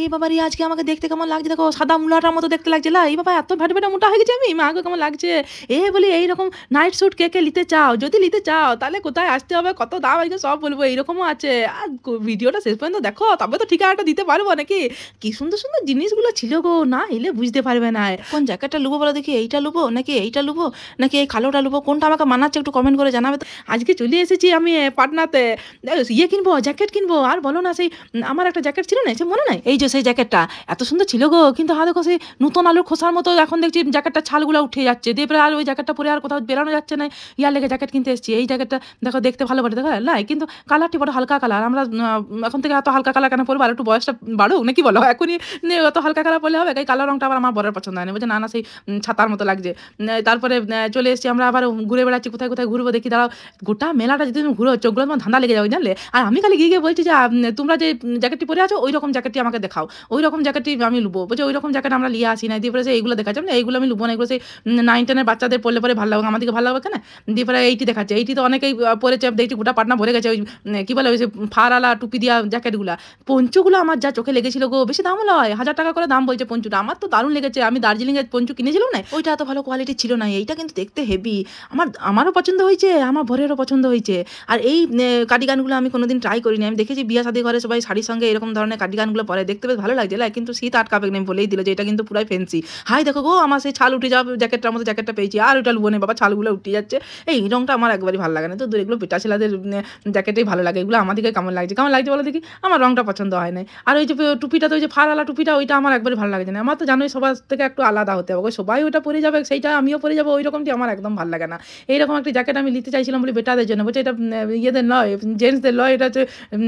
এই বাবা রে আজকে আমাকে দেখতে কেমন লাগছে? দেখো, সাদা মুলাটার মতো দেখতে লাগছে। লা, এই বাবা, এত ভেটে ভেটে মোটা হয়ে গেছে আমি। মা গো, কেমন লাগছে? এ বলি এইরকম নাইট স্যুট কে কে নিতে চাও? যদি নিতে চাও, তাহলে কোথায় আসতে হবে? কত দাম? আজকে সব বলব, এইরকমও আছে। আর ভিডিওটা শেষ পর্যন্ত দেখো, তবে তো ঠিকানাটা দিতে পারব নাকি? কি সুন্দর সুন্দর জিনিসগুলো ছিল গো, না এলে বুঝতে পারবে না। কোন জ্যাকেটটা লুবো বলো দেখি, এইটা লুবো নাকি এইটা লুবো নাকি এই কালোটা লুবো? কোনটা আমাকে মানাচ্ছে একটু কমেন্ট করে জানাবে তো। আজকে চলে এসেছি আমি পাটনাতে। ইয়ে কিনবো, জ্যাকেট কিনবো। আর বলো না, সেই আমার একটা জ্যাকেট ছিল না, সে মনে নাই? এই যে সেই জ্যাকেটটা? এত সুন্দর ছিল গো কিন্তু হা দেখো সেই নতুন আলুর খোসার মতো এখন দেখছি জ্যাকেটটা ছালগুলো উঠে যাচ্ছে। দিয়ে আর ওই জ্যাকেটটা পরে আর কোথাও বেরানো যাচ্ছে না। ইয়ার লেগে জ্যাকেট কিনতে এসেছি। এই জ্যাকেটটা দেখো দেখতে ভালো বটে দেখো লাই কিন্তু কালারটি বড় হালকা কালার। আমরা এখন থেকে এত হালকা কালার কেন পরবো? আর একটু বয়সটা বাড়ুক? নাকি বলো? এখনই নে, অত হালকা কালার পরলে হবে? এই কালার রংটা আবার আমার বড়ের পছন্দ হয় না বলছে না না সেই ছাতার মতো লাগছে। তারপরে চলে এসেছি আমরা আবার ঘুরে বেড়াচ্ছি কোথায় কোথায় ঘুরবো দেখি। দাঁড়াও গোটা মেলাটা যদি ঘুরো চোখগুলো তোমার ধান্দা লেগে যাবে জানলে? আর আমি খালি গিয়ে গিয়ে বলছি যে তোমরা যে জ্যাকেটটি পরে আছো ওই রকম জ্যাকেটটি আমাকে দেখাও। ওই রকম জ্যাকেটটি আমি লুবো। বলছে ওই রকম জ্যাকেট আমরা নিয়ে আসি না দিয়ে পরে এইগুলো দেখাচ্ছে। না এইগুলো আমি লুবো না। এগুলো সেই নাইন টেনের বাচ্চাদের পড়লে পরে ভালো লাগবে। আমাদেরকে ভালো লাগবে কেন? দিয়ে পরে এইটি দেখাচ্ছে। এইটি তো অনেকেই পরেছে। দেখছি গোটা পাটনা ভরে গেছে। ওই কি বলে, ওই যে ফারালা, টুপি দিয়া জ্যাকেটগুলো পঞ্চুগুলো আমার যা চোখে লেগেছিল গো, বেশি দাম নয় হাজার টাকা করে দাম বলছে পঞ্চুটা। আমার তো দারুণ লেগেছে। আমি দার্জিলিংয়ে পঞ্চু কিনেছিলাম না, ওইটা এত ভালো কোয়ালিটি ছিল না। এইটা কিন্তু দেখতে হেভি আমার, আমারও পছন্দ হয়েছে, আমার ভরেরও পছন্দ হয়েছে। আর এই কাটিগানগুলো আমি কোনোদিন ট্রাই করিনি। আমি দেখেছি বিয়া শাদি ঘরে সবাই শাড়ির সঙ্গে এরকম ধরনের কাটিগানগুলো পরে। দেখতে বেশ ভালো লাগছে। লাই কিন্তু শীত আটকাবে না বলেই দিল যে এটা কিন্তু পুরাই ফেন্সি হাই, দেখো গো, আমার সেই ছাল উঠে যাবে জ্যাকেটটার মতো জ্যাকেটটা পেয়েছি। আর ওটা লুবো নেই, বাবা, ছালগুলো উঠে যাচ্ছে। এই রংটা আমার একবারই ভালো লাগে না। তো এগুলো পেটা ছেলেদের জ্যাকেটেই ভালো লাগে। এগুলো আমাদেরকে কেমন লাগছে? কেমন লাগছে বলো দেখি? আমার রংটা পছন্দ হয় না আর ওই যে টুপিটা তো ওই যে ফারালা টুপিটা, ওইটা আমার একবারই ভালো লাগছে না। আমার তো জানোই সবার থেকে একটু আলাদা হতে হবে। সবাই ওটা পরে যাবে, সেইটা আমিও পরে যাব ওই রকমটি আমার একদম ভালো লাগে না। এইরকম একটা জ্যাকেট আমি নিতে চাইছিলাম বলে বেটাদের জন্য। বলছে, এটা ইয়েদের নয় জেন্টসদের নয়, এটা হচ্ছে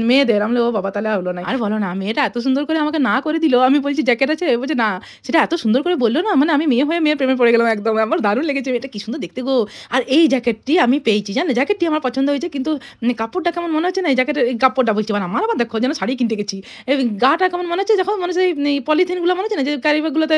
মেয়েদের। আমি ও বাবা, তাহলে হলো না। আর বলো না, মেয়েটা এত সুন্দর করে আমাকে না করে দিল, আমি বলছি জ্যাকেট আছে? বলছে, না। সেটা এত সুন্দর করে বলল না মানে আমি মেয়ে হয়ে মেয়ের প্রেমে পড়ে গেলাম একদম। আমার দারুণ লেগেছে এটা, কি সুন্দর দেখতে গো। আর এই জ্যাকেটটি আমি পেয়েছি, জানো? জ্যাকেটটি আমার পছন্দ হয়েছে, কিন্তু কাপড়টা কেমন মনে হচ্ছে না, এই জ্যাকেটের এই কাপড়টা বলছি মানে আমার আবার দেখো যেন শাড়ি কিনতে গেছি। এই গাটা কেমন মনে হচ্ছে যখন মনে হচ্ছে এই পলিথিনগুলো মনে হচ্ছে না, যে ক্যারিব্যাগগুলোতে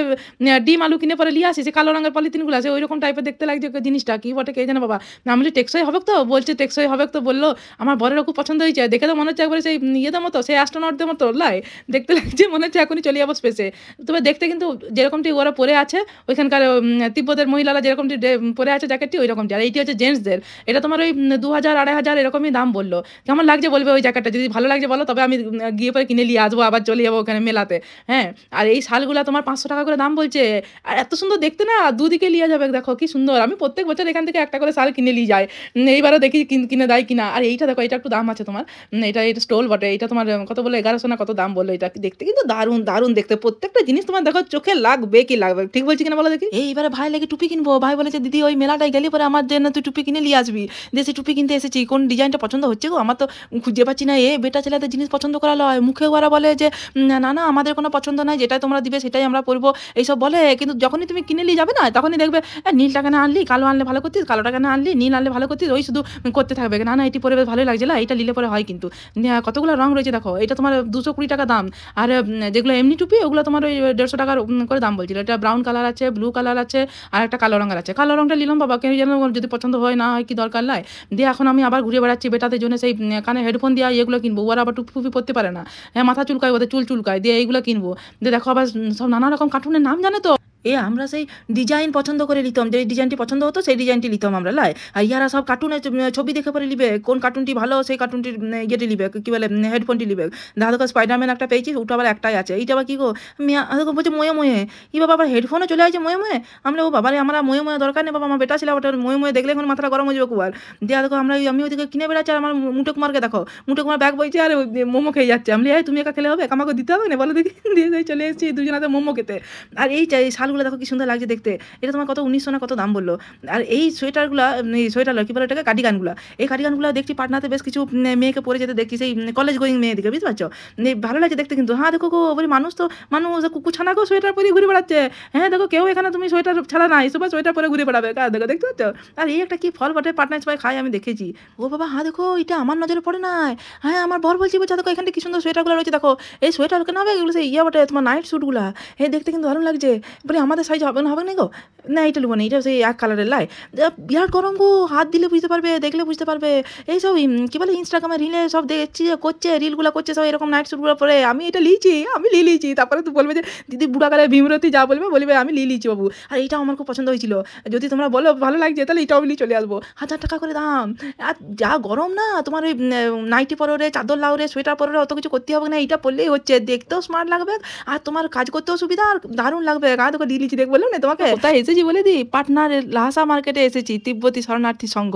ডিম, আলু কিনে পরে নিয়ে আসে যে কালো রঙের পলিথিনগুলো আছে ওই রকম টাইপের দেখতে লাগছে জিনিসটা, কি বটে কে জানে বাবা। না আমি টেকসই হবে তো? বলছে, টেকসই হবে তো? বলল, আমার বরেরও খুব পছন্দ হয়েছে। দেখে তো মনে হচ্ছে একবারে সেই ইয়েদের মতো, সেই অ্যাস্ট্রোনটদের মতো, লাই, দেখতে লাগছে মনে হচ্ছে এখনই চলে যাব স্পেসে তবে দেখতে কিন্তু যেরকমটি ওরা পরে আছে, ওইখানকার তিব্বতের মহিলারা যেরকমটি পরে আছে জ্যাকেটটি ওই রকমটি আর এইটি হচ্ছে জেন্টসদের এটা তোমার ওই দু হাজার আড়াই হাজার এরকমই দাম বলল। কেমন লাগছে বলবে ওই জ্যাকেটটা যদি ভালো লাগছে বলো, তবে আমি গিয়ে পরে কিনে নিয়ে আসব, আবার চলে যাব ওখানে মেলাতে। হ্যাঁ? আর এই শালগুলা তোমার পাঁচশো টাকা করে দাম বলছে। আর এত সুন্দর দেখতে না, দুদিকে লিয়া যাবে, দেখো কি সুন্দর। আমি প্রত্যেক বছর এখান থেকে একটা করে শাল কিনে নিয়ে যাই। এইবারও দেখি কিনে দেয় কিনা। আর এইটা দেখো, এটা একটু দাম আছে তোমার। এটা এটা স্টোল বটে। এটা তোমার কত বলে এগারোশো না কত দাম বলল এটা দেখতে। কিন্তু দারুণ দারুণ দেখতে। প্রত্যেকটা জিনিস তোমার দেখো চোখে লাগবে কি লাগবে। ঠিক বলছি কিনা বলো দেখি? এইবারে ভাই লাগে টুপি কিনবো। ভাই বলেছে দিদি ওই মেলাটায় গেলে পরে আমার জন্য তুই টুপি কিনে নিয়ে আসবি। দেশি টুপি কিনতে এসেছি। কোন ডিজাইনটা পছন্দ হচ্ছে গো? আমার তো খুঁজে পাচ্ছি না। এ বেটা ছেলেদের জিনিস পছন্দ করা লয়। মুখে ওরা বলে যে না না আমাদের কোনো পছন্দ নাই। যেটাই তোমরা দিবে সেটাই আমরা পরবো। এইসব বলে। কিন্তু যখনই তুমি কিনে নিয়ে যাবে না তখনই দেখবে "এ, নীলটা কেন আনলি? কালো আনলে ভালো করতিস? কালোটা কেন আনলি? নীল আনলে ভালো করতিস? ওই শুধু করতে থাকবে। না না এটি পরে ভালোই লাগছে। না এটা নিলে পরে হয় কিন্তু। কতগুলো রং রয়েছে দেখো। এটা তোমার দুশো কুড়ি টাকা দাম। আর যেগুলো এমনি টুপি, ওগুলো তোমার ওই দেড়শো টাকার করে দাম বলছিল। এটা ব্রাউন কালার আছে ব্লু কালার আছে, আর একটা কালো রঙের আছে। কালো রঙটা নিলাম বাবা কেন যেন যদি পছন্দ হয় না হয়, কি দরকার নাই দিয়ে এখন আমি আবার ঘুরে বেড়াচ্ছি, বেটাদের জন্য সেই কানে হেডফোন দিয়ে এগুলো কিনবো। ওরা আবার টুপি ফুপি পরতে পারে না। হ্যাঁ মাথা চুলকায়, ওদের চুল চুলকায়, দিয়ে এইগুলো কিনবো। দিয়ে দেখো আবার সব নানা রকম কার্টুনের নাম জানে তো? এ আমরা সেই ডিজাইন পছন্দ করে নিতাম। যে ডিজাইনটি পছন্দ হতো, সেই ডিজাইনটি নিতাম আমরা, লাই? আর ইয়ারা সব কার্টুনের ছবি দেখে পরে নিবে, কোন কার্টুনটি ভালো, সেই কার্টুনটির ইয়েটি নিবে, কি বলে হেডফোনটি নিবে। দাদা দেখো স্পাইডারম্যান একটা পেয়েছি, ওটা আবার একটাই আছে। এইটা আবার কি গো? মিয়া বলছে ময়ে ময়ে। ই বাবা, আবার হেডফোনও চলে আসছে ময়ে ময়ে? আমরা ও বাবারে, আমরা ময়ে ময়ে দরকার নেই, বাবা, আমার বেটা ছিল ওটা ময়ে ময়ে দেখলে এখন মাথাটা গরম হয়ে যাবে কুয়ার। দিয়া দেখো, আমরা আমি ওইদিকে কিনে বেড়াচ্ছি, আর আমার মুটে কুমারকে দেখো। মুটে কুমার ব্যাগ বইছে, আর মোমো খেয়ে যাচ্ছে। আমি তুমি একা খেলে হবে? আমাকে দিতে হবে না? বলো, দেখি, দিয়ে চলে এসেছি দুজনাতে মোমো খেতে। আর এই যে- শালগুলো দেখো কি সুন্দর লাগছে দেখতে। এটা তোমার কত উনিশশো না কত দাম বলল। আর এই সোয়েটারগুলো এই সোয়েটার কি বলে এটাকে কার্ডিগানগুলো। এই কার্ডিগানগুলো দেখছি পাটনাতে বেশ কিছু মেয়েকে পরে যেতে দেখছি, সেই কলেজ গোয়িং মেয়েদিকে, বুঝতে পারছ? ভালো লাগছে দেখতে কিন্তু। হ্যাঁ দেখো গো, বলি মানুষ তো, মানুষ কুকু ছানা গো সোয়েটার পরে ঘুরে বেড়াচ্ছে। হ্যাঁ দেখো, কেউ এখানে তুমি সোয়েটার ছাড়া নাই সবাই সোয়েটার পরে ঘুরে বেড়াবে। দেখো, দেখতে পাচ্ছ? আর এই একটা কি ফল বটে, পাটনায় সবাই খায়, আমি দেখেছি। ও বাবা হ্যাঁ দেখো, এটা আমার নজরে পড়ে নাই। হ্যাঁ আমার বর বলছি, বলছে দেখো, এখানে কি সুন্দর সোয়েটারগুলো রয়েছে, দেখো। এই সোয়েটার কেন হবে? এগুলো সেই ইয়ে বটে, তোমার নাইট স্যুটগুলো এই দেখতে কিন্তু ভালো লাগছে। বলে আমাদের সাইজ হবে না হবে না গো? না, এটা নেব না, এটা সেই এক কালারের লাই বিরাট গরম গো, হাত দিলে বুঝতে পারবে, দেখলে বুঝতে পারবে। এই সব কি বলে ইনস্টাগ্রামে রিলে সব দেখছি, করছে রিলগুলো করছে, সব এরকম নাইট স্যুটগুলো পরে। আমি এটা লিয়েছি আমি লিয়ে লিয়েছি। তারপরে তুই বলবে যে, দিদি বুড়াকালে ভীমরতি যা বলবে বলবে, আমি লিয়ে লিয়েছি বাবু। আর এইটাও আমার খুব পছন্দ হয়েছিল। যদি তোমরা বলো, ভালো লাগছে, তাহলে এটাও নিয়ে চলে আসব। হাজার টাকা করে দাম। আর যা গরম না, তোমার ওই নাইটি পরে চাদর লাউরে সোয়েটার পরে অত কিছু করতে হবে না, এটা পরলেই হচ্ছে। দেখতেও স্মার্ট লাগবে, আর তোমার কাজ করতেও সুবিধা, আর দারুণ লাগবে। গা তোকে দিয়ে লিচি দেখ বললাম না তোমাকে কোথায় এসেছি বলে দি পাটনার লাহাসা মার্কেটে এসেছি তিব্বতী শরণার্থী সংঘ।